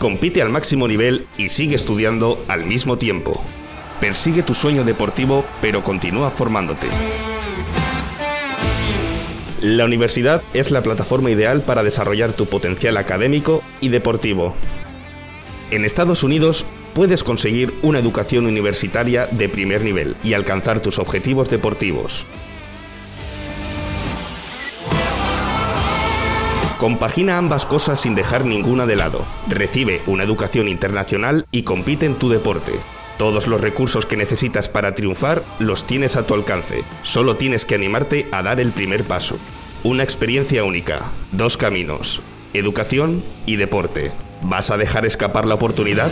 compite al máximo nivel y sigue estudiando al mismo tiempo. Persigue tu sueño deportivo, pero continúa formándote. La universidad es la plataforma ideal para desarrollar tu potencial académico y deportivo. En Estados Unidos puedes conseguir una educación universitaria de primer nivel y alcanzar tus objetivos deportivos. Compagina ambas cosas sin dejar ninguna de lado. Recibe una educación internacional y compite en tu deporte. Todos los recursos que necesitas para triunfar los tienes a tu alcance. Solo tienes que animarte a dar el primer paso. Una experiencia única. Dos caminos. Educación y deporte. ¿Vas a dejar escapar la oportunidad?